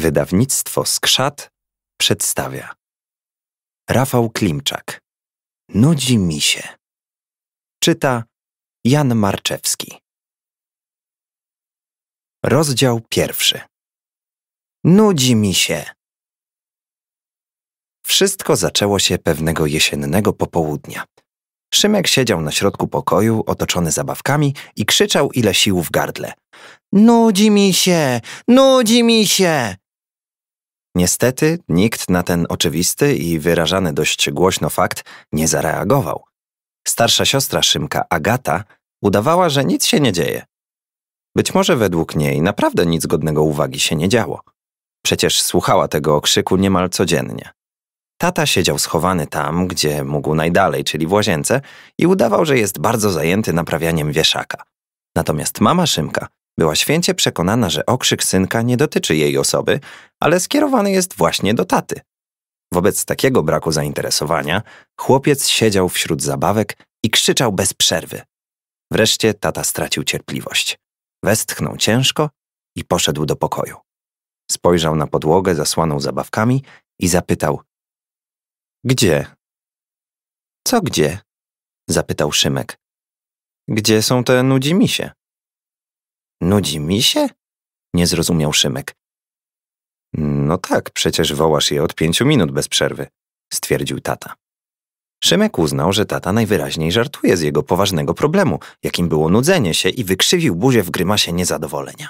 Wydawnictwo Skrzat przedstawia Rafał Klimczak Nudzi mi się Czyta Jan Marczewski Rozdział pierwszy Nudzi mi się Wszystko zaczęło się pewnego jesiennego popołudnia. Szymek siedział na środku pokoju, otoczony zabawkami i krzyczał ile sił w gardle. Nudzi mi się! Nudzi mi się! Niestety nikt na ten oczywisty i wyrażany dość głośno fakt nie zareagował. Starsza siostra Szymka, Agata, udawała, że nic się nie dzieje. Być może według niej naprawdę nic godnego uwagi się nie działo. Przecież słuchała tego okrzyku niemal codziennie. Tata siedział schowany tam, gdzie mógł najdalej, czyli w łazience, i udawał, że jest bardzo zajęty naprawianiem wieszaka. Natomiast mama Szymka była święcie przekonana, że okrzyk synka nie dotyczy jej osoby, ale skierowany jest właśnie do taty. Wobec takiego braku zainteresowania chłopiec siedział wśród zabawek i krzyczał bez przerwy. Wreszcie tata stracił cierpliwość. Westchnął ciężko i poszedł do pokoju. Spojrzał na podłogę zasłaną zabawkami i zapytał: Gdzie? Co gdzie? zapytał Szymek. Gdzie są te nudzimisie? Nudzi mi się? Nie zrozumiał Szymek. No tak, przecież wołasz je od pięciu minut bez przerwy, stwierdził tata. Szymek uznał, że tata najwyraźniej żartuje z jego poważnego problemu, jakim było nudzenie się i wykrzywił buzię w grymasie niezadowolenia.